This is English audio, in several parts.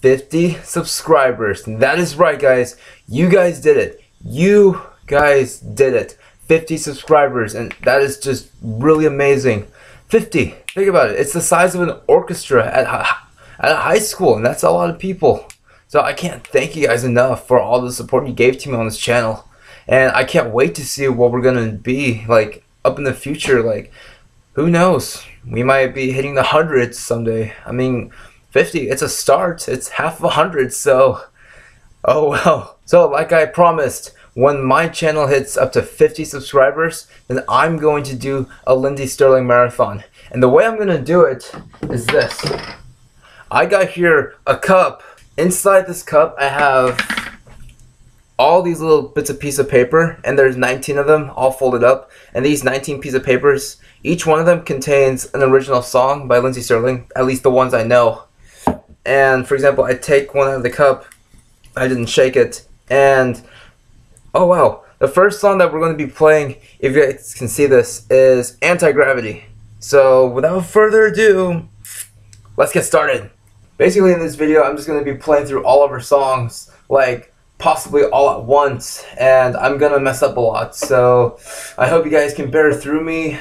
50 subscribers. That is right, guys. You guys did it. You guys did it. 50 subscribers, and that is just really amazing. 50. Think about it. It's the size of an orchestra at, at a high school, and that's a lot of people. So I can't thank you guys enough for all the support you gave to me on this channel. And I can't wait to see what we're gonna be like up in the future. Like, who knows? We might be hitting the hundreds someday. I mean, 50, it's a start. It's half of a hundred, so oh well. So like I promised, when my channel hits up to 50 subscribers, then I'm going to do a Lindsey Stirling marathon. And the way I'm going to do it is this. I got here a cup. Inside this cup, I have all these little bits of piece of paper, and there's 19 of them all folded up. And these 19 pieces of papers, each one of them contains an original song by Lindsey Stirling, at least the ones I know. And for example, I take one out of the cup, I didn't shake it, and oh wow, the first song that we're going to be playing, if you guys can see this, is Anti Gravity. So without further ado, let's get started. Basically, in this video, I'm just going to be playing through all of her songs, like possibly all at once, and I'm going to mess up a lot. So I hope you guys can bear through me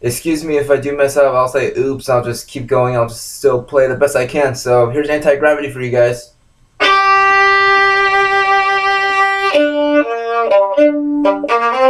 excuse me if I do mess up, I'll say oops, I'll just keep going, I'll just still play the best I can. So here's anti-gravity for you guys.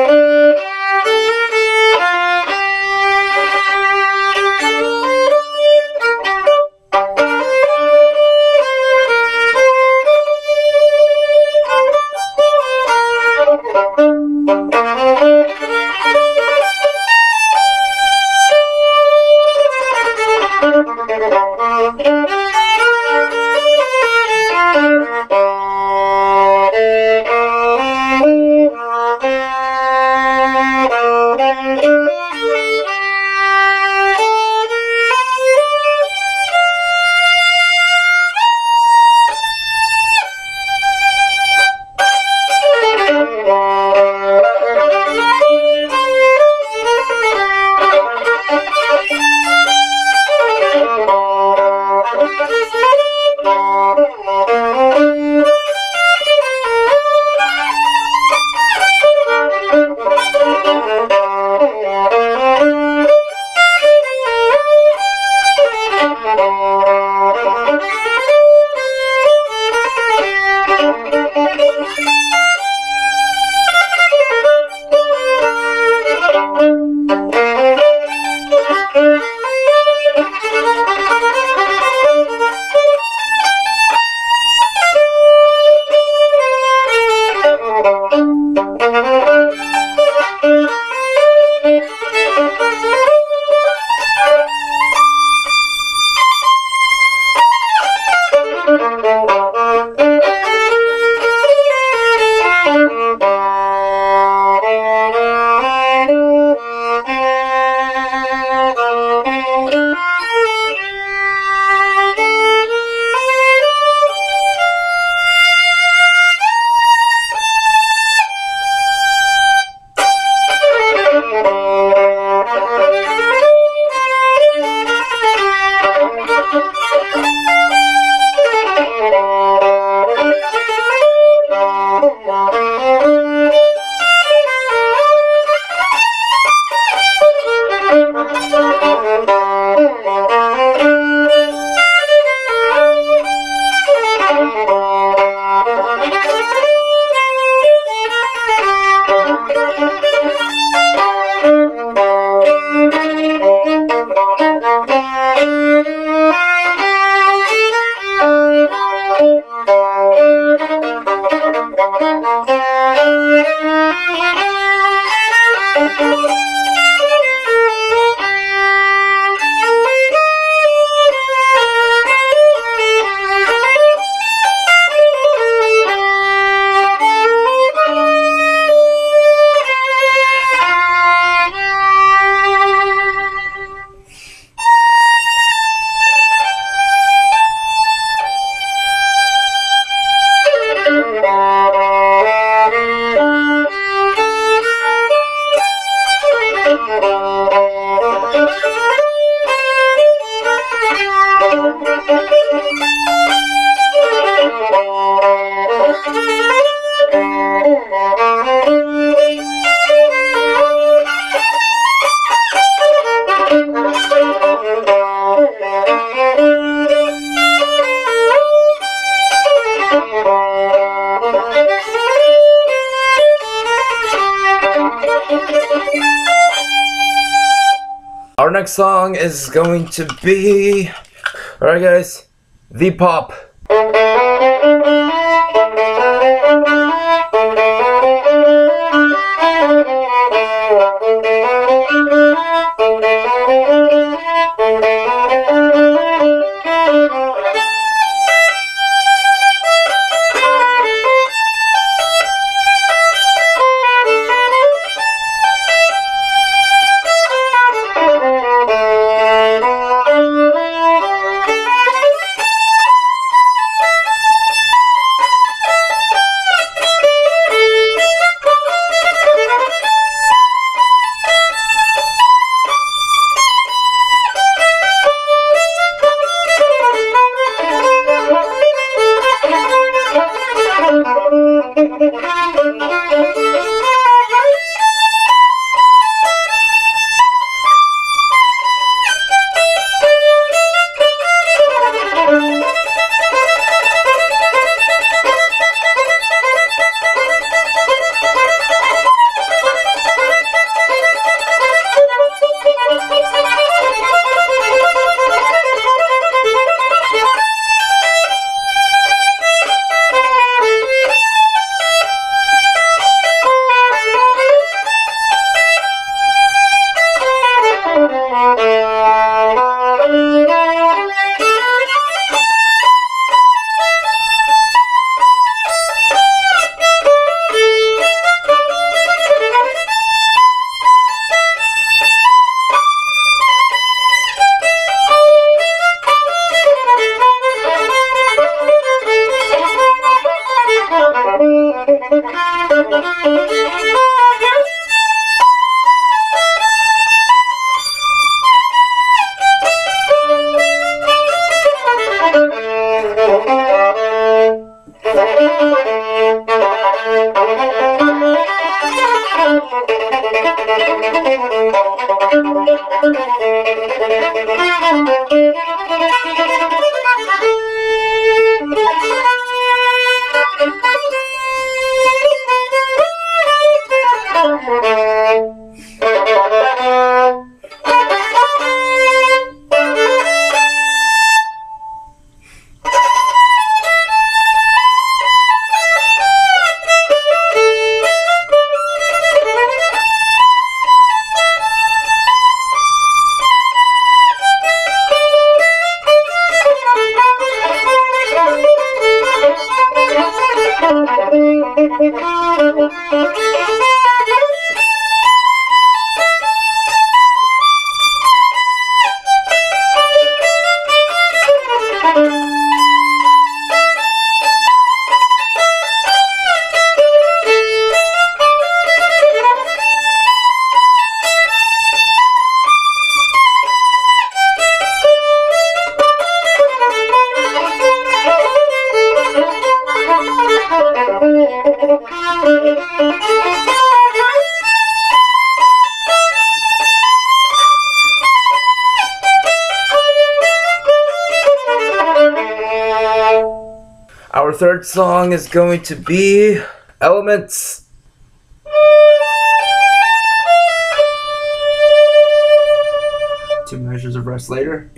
Thank you. Next song is going to be. Alright, guys. The Pop. Song is going to be Elements. Two measures of rest later.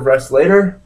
Of rest later.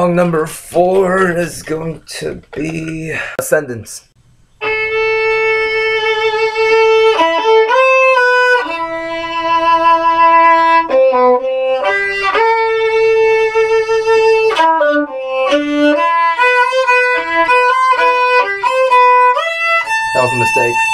Song number four is going to be Ascendance. That was a mistake.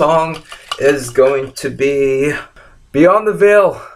Song is going to be Beyond the Veil.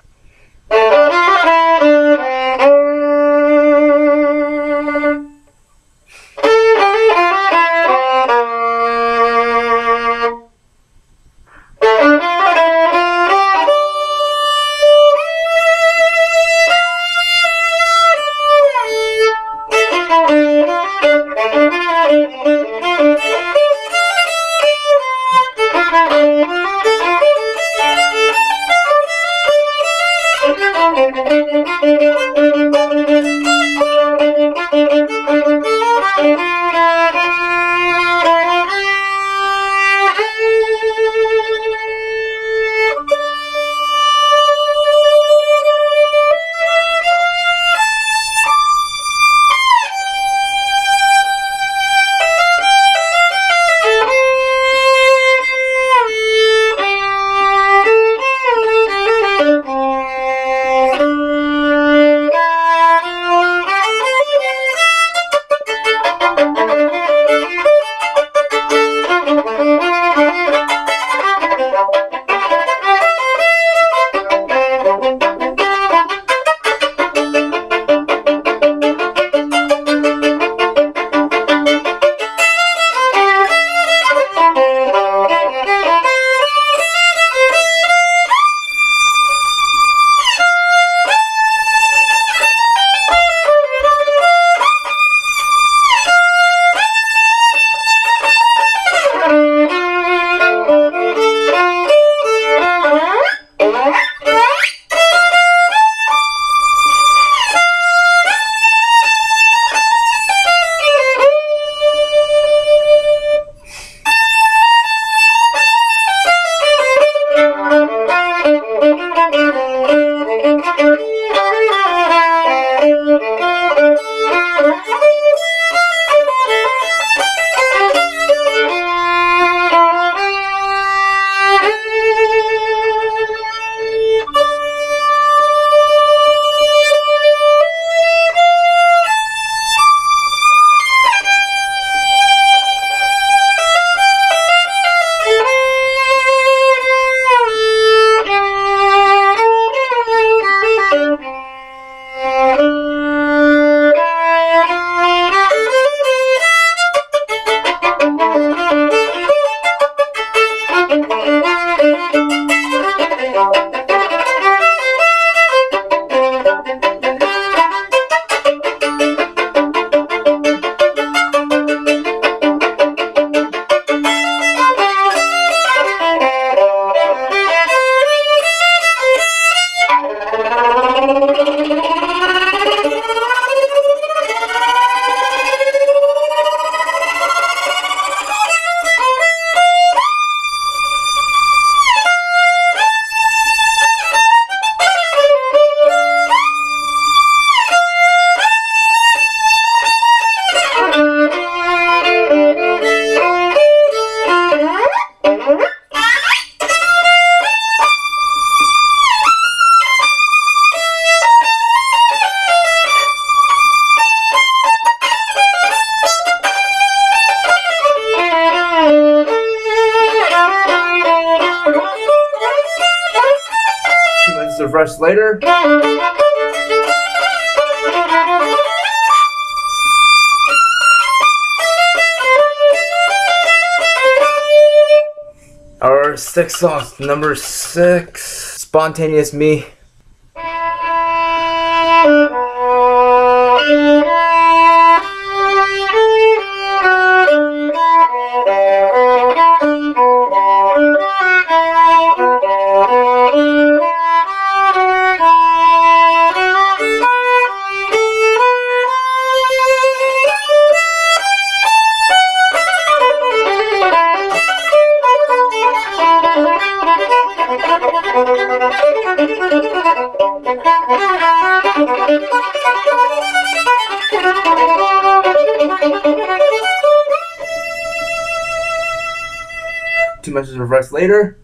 Later. Our sixth song, number six, Spontaneous Me. Later.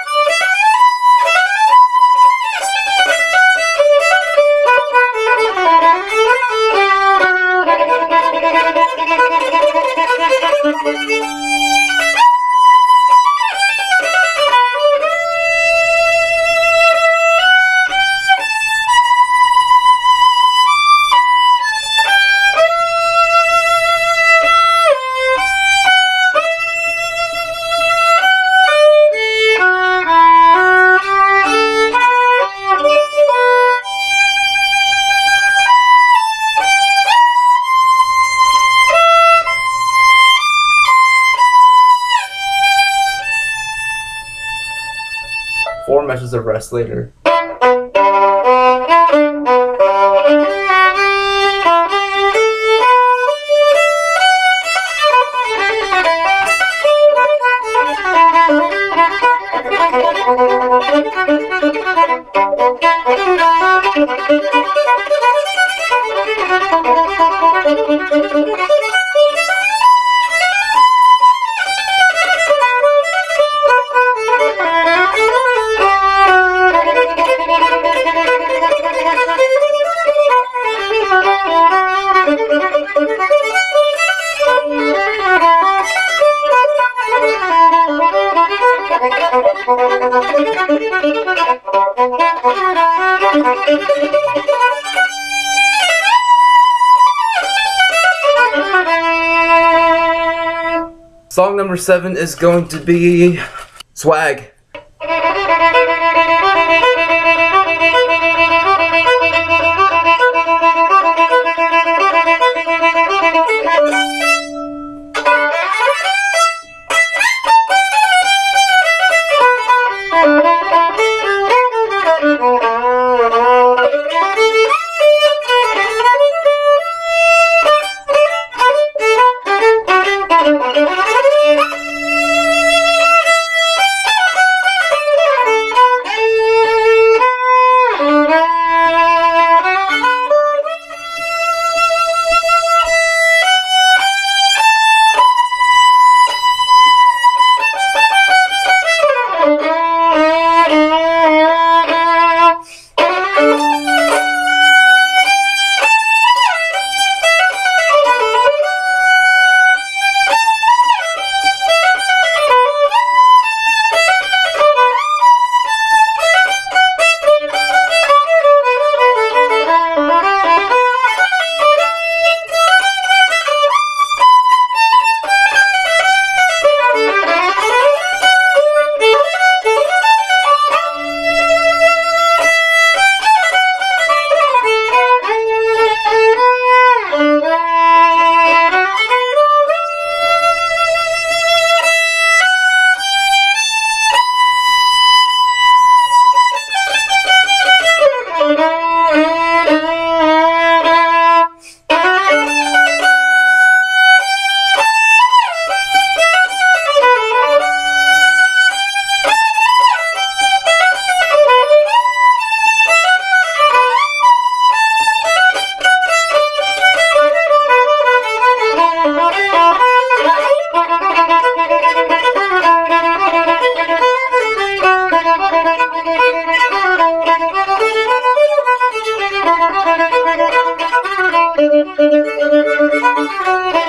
of rest later. Song number seven is going to be Swag. Thank you.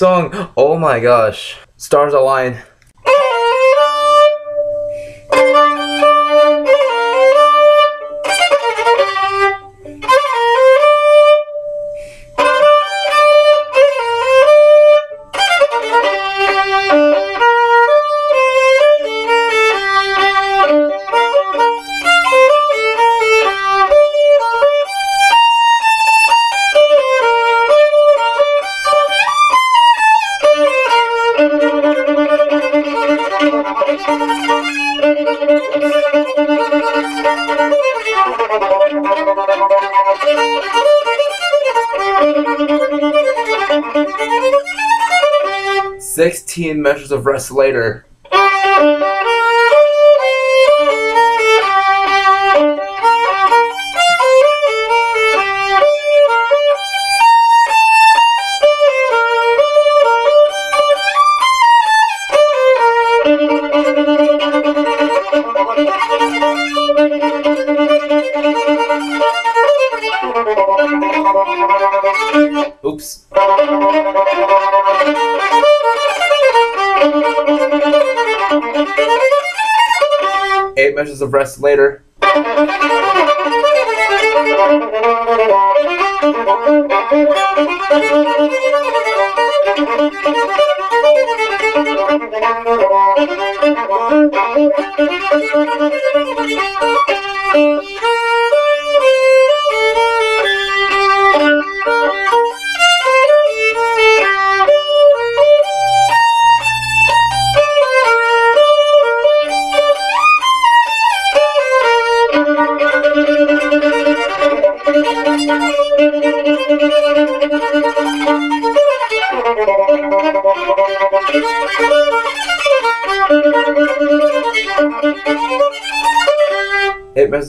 Song, oh my gosh. Stars Align. Measures of rest later. Of rest later.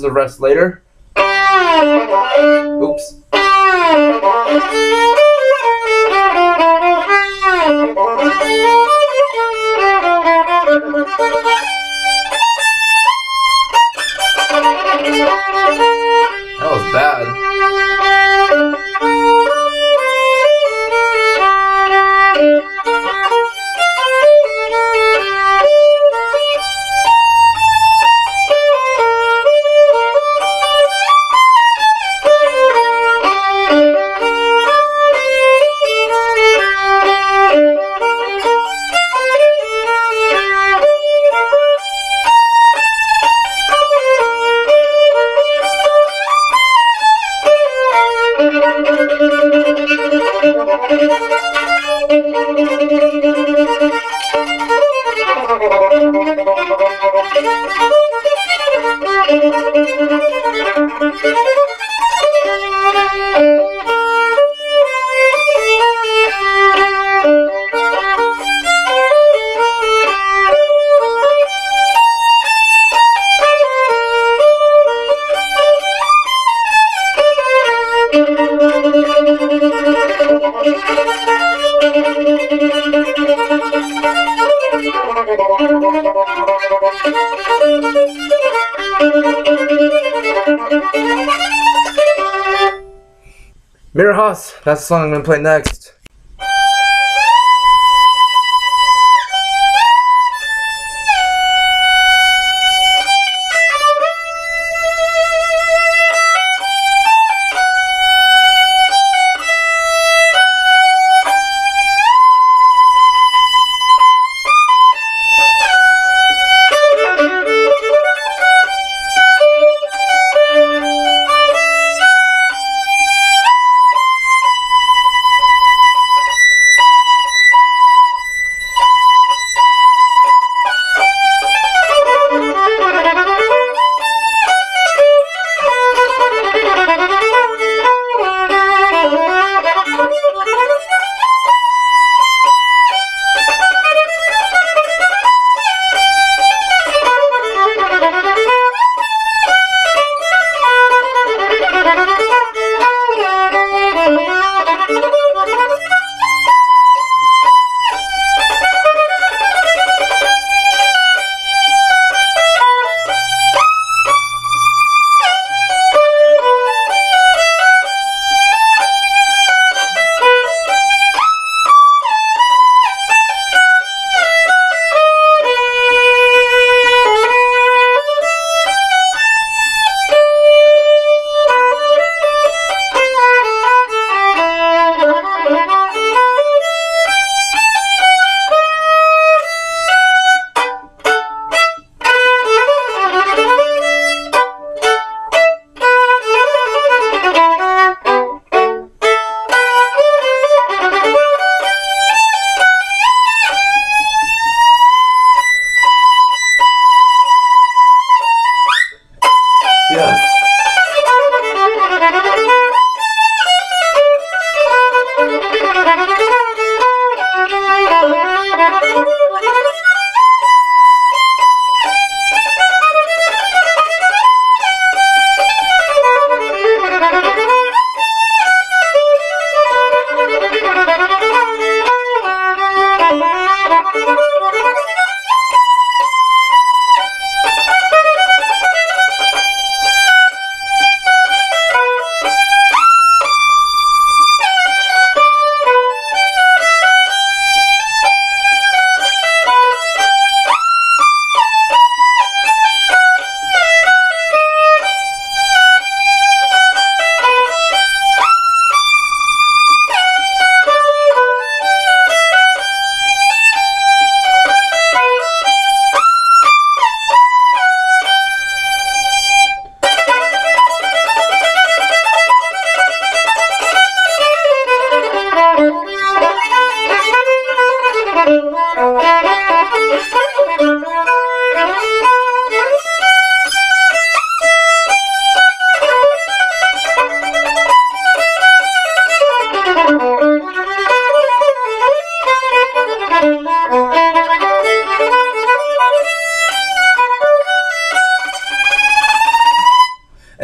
Of rest later. Thank you. Mirror Haus, that's the song I'm gonna play next.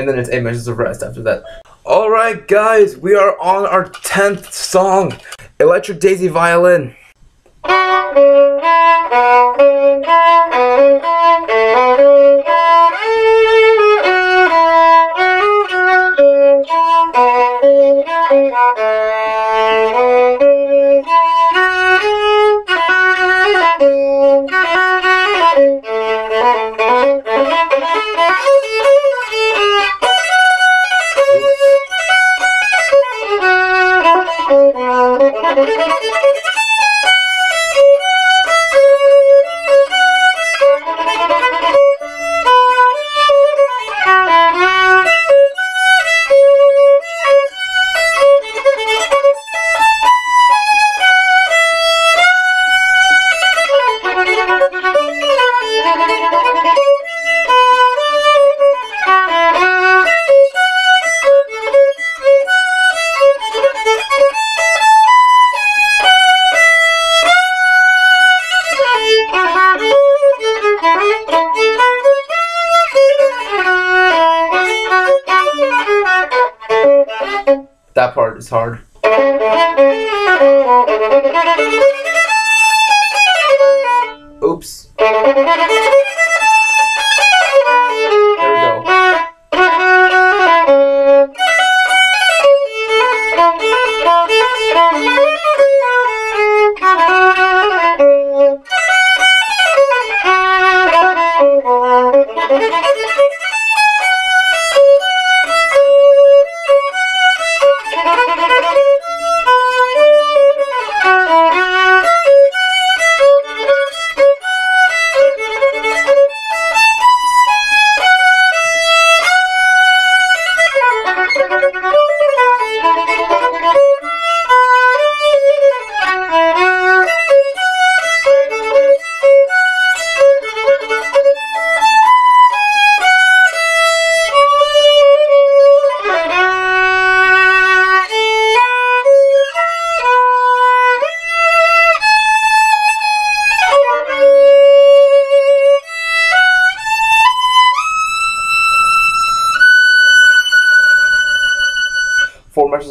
Then it's eight measures of rest after that. All right, guys, we are on our tenth song, Electric Daisy Violin.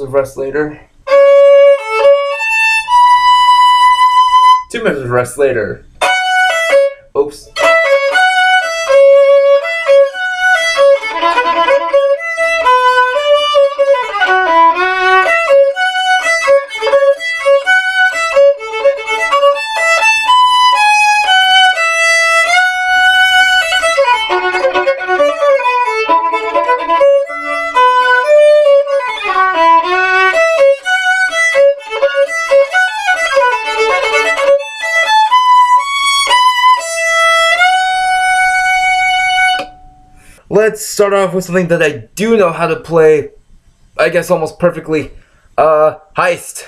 Of rest later. Two measures of rest later. Let's start off with something that I do know how to play, I guess almost perfectly. Uh, Heist.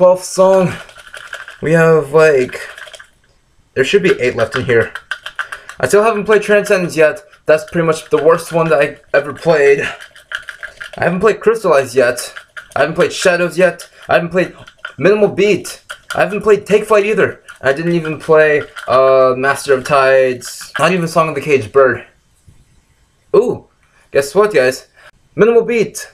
12th song. We have like. There should be 8 left in here. I still haven't played Transcendence yet. That's pretty much the worst one that I ever played. I haven't played Crystallize yet. I haven't played Shadows yet. I haven't played Minimal Beat. I haven't played Take Flight either. I didn't even play uh, Master of Tides. Not even Song of the Caged Bird. Ooh, guess what, guys? Minimal Beat.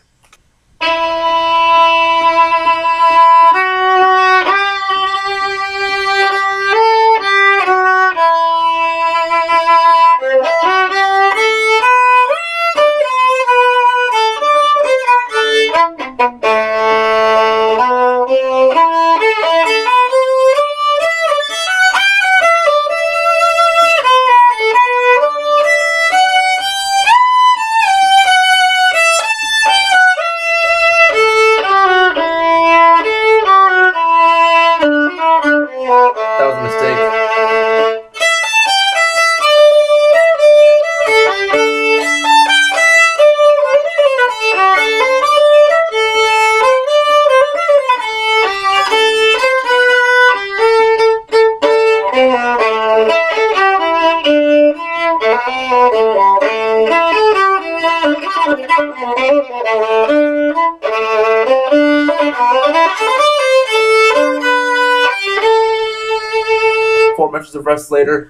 Rest later.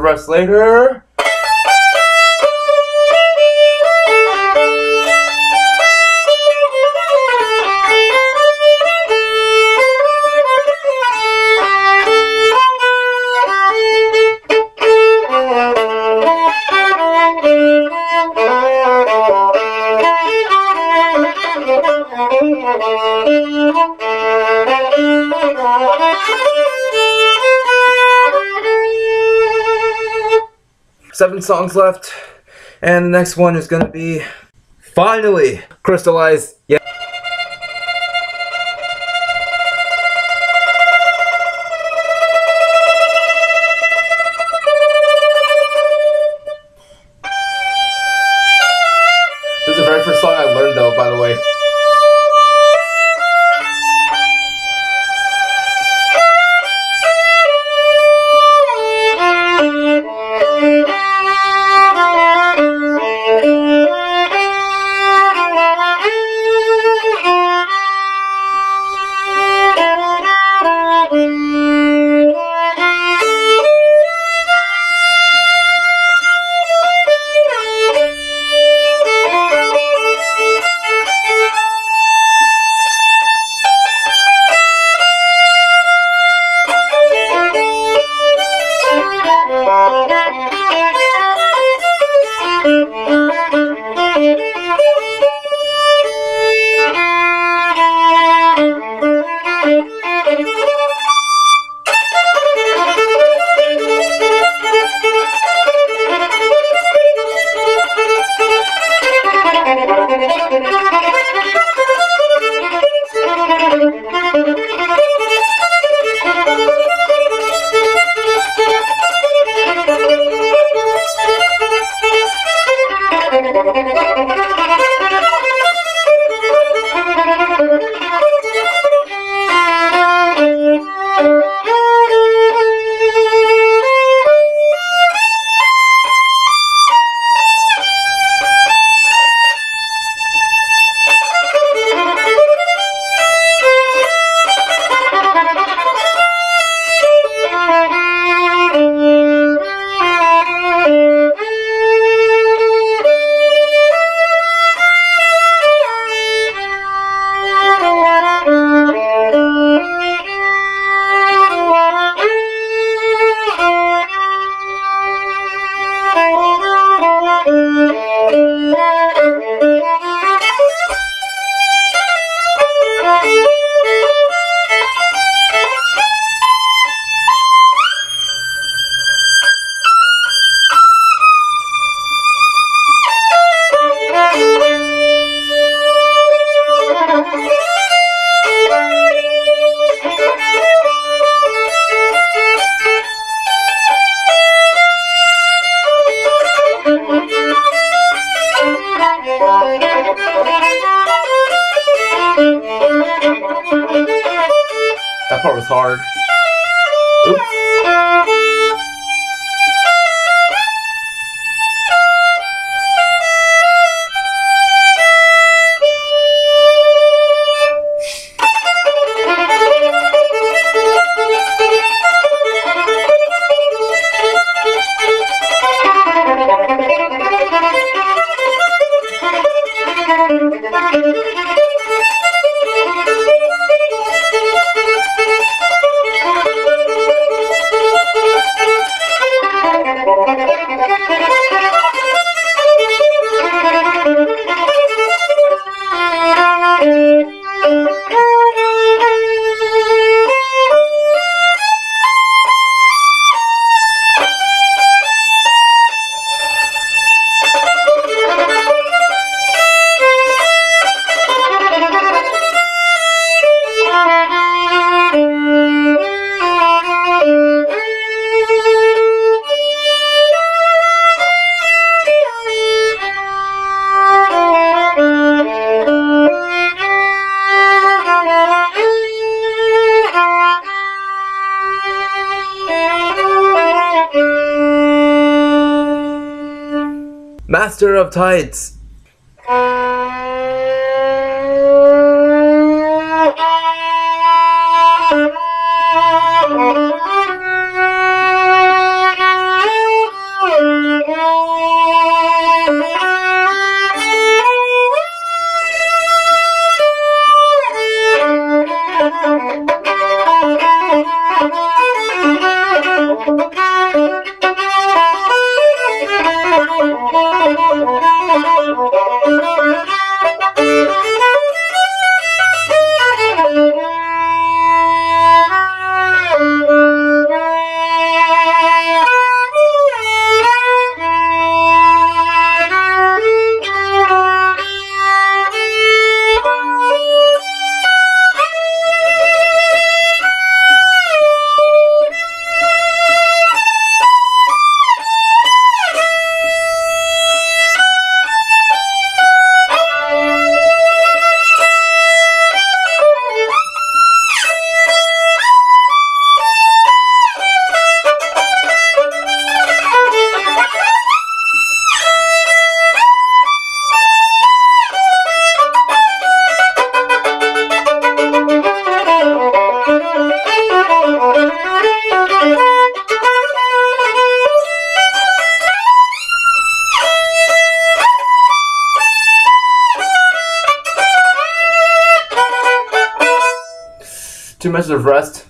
Of rest later. Seven songs left, and the next one is gonna be finally crystallized. Yeah. Master of Tides. Of rest.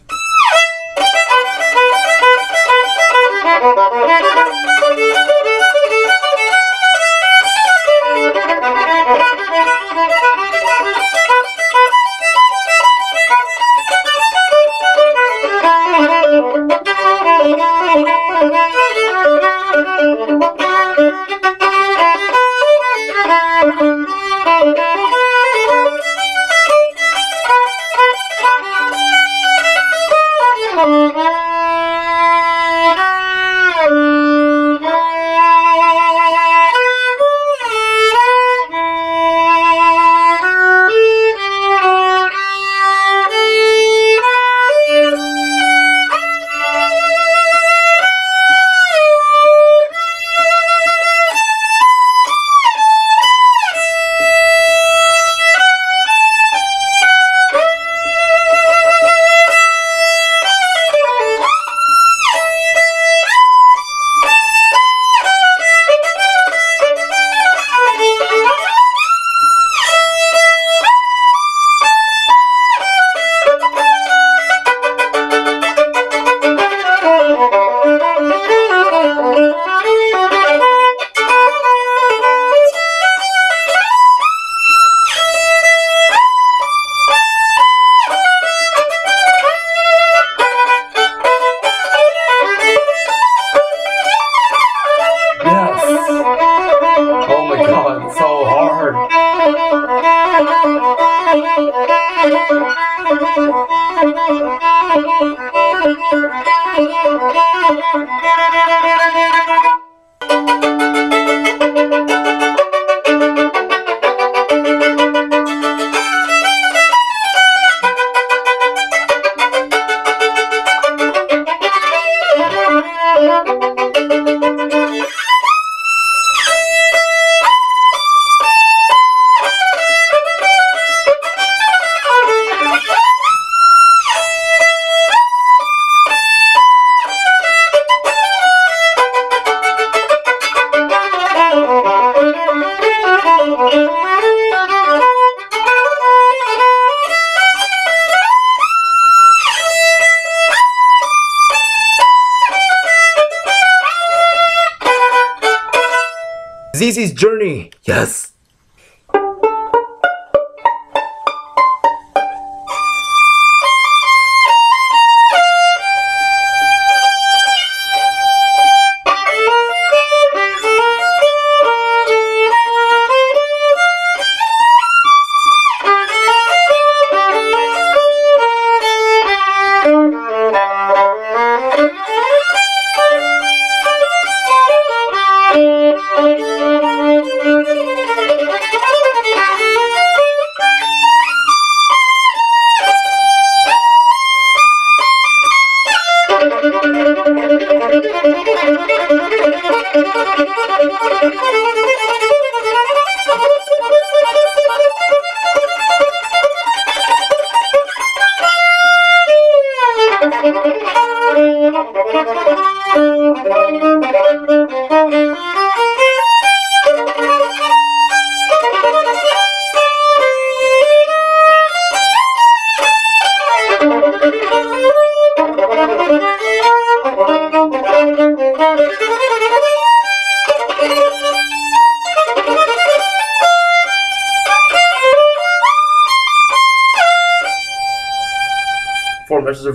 Zi-Zi's Journey. Yes.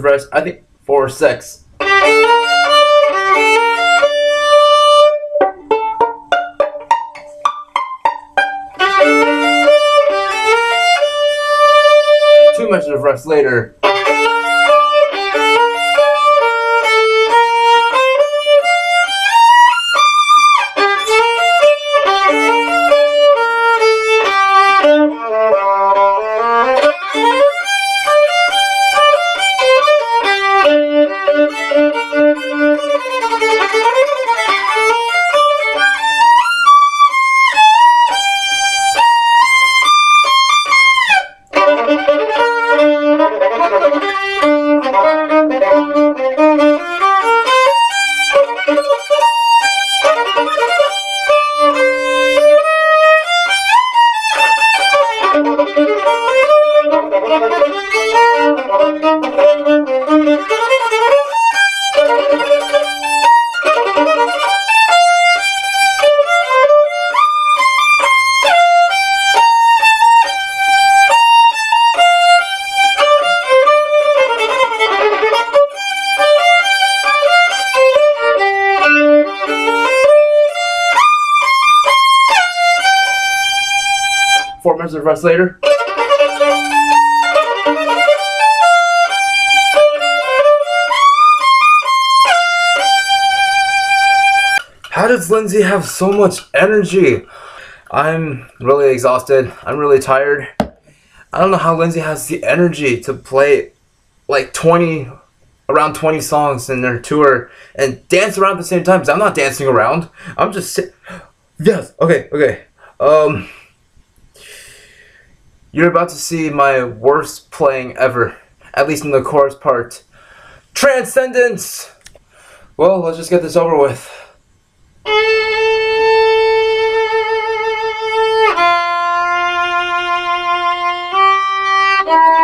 Rest. I think Measures later. How does Lindsey have so much energy? I'm really exhausted. I'm really tired. I don't know how Lindsey has the energy to play like 20, around 20 songs in their tour and dance around at the same time. I'm not dancing around. I'm just sit- Yes. Okay. Okay. Um. You're about to see my worst playing ever, at least in the chorus part. Transcendence! Well, let's just get this over with.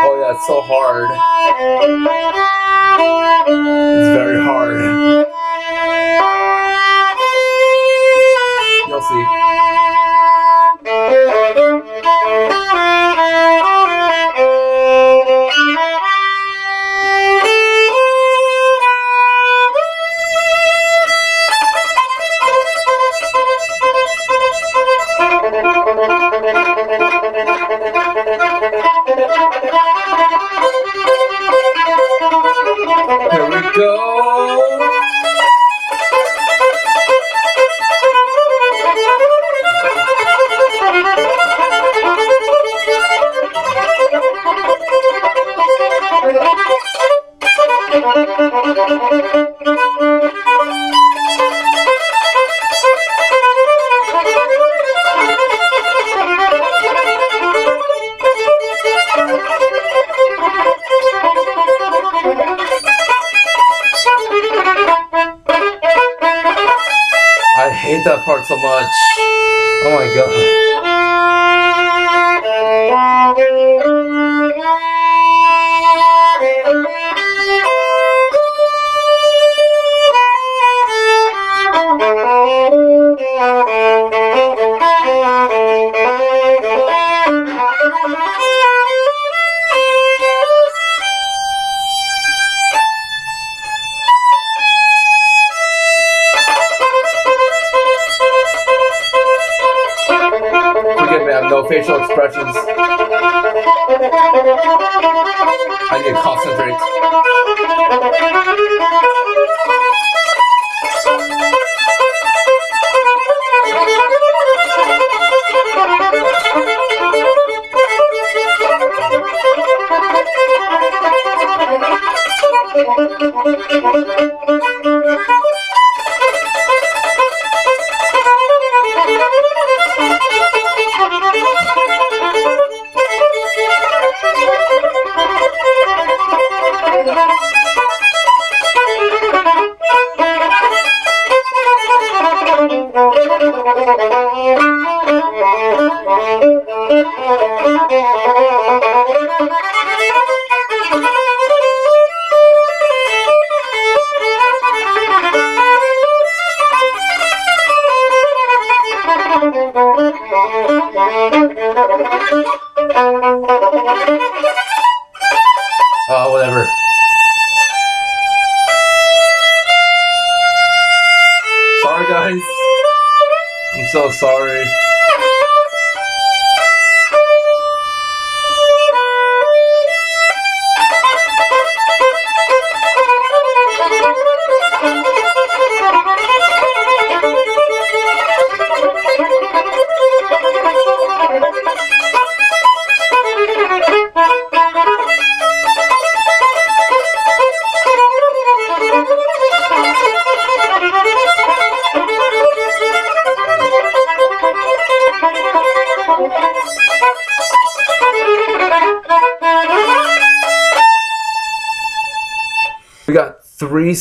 Oh, yeah, it's so hard. It's very hard. You'll see.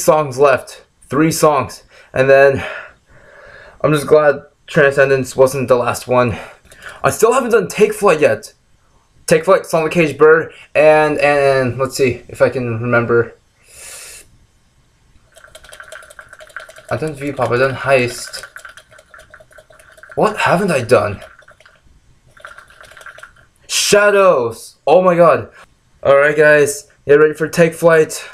Songs left. Three songs. And then I'm just glad Transcendence wasn't the last one. I still haven't done Take Flight yet. Take Flight, Sonic Cage Bird, and, and let's see if I can remember. I've done V-Pop, I've done Heist. What haven't I done? Shadows! Oh my god. Alright guys, get ready for Take Flight.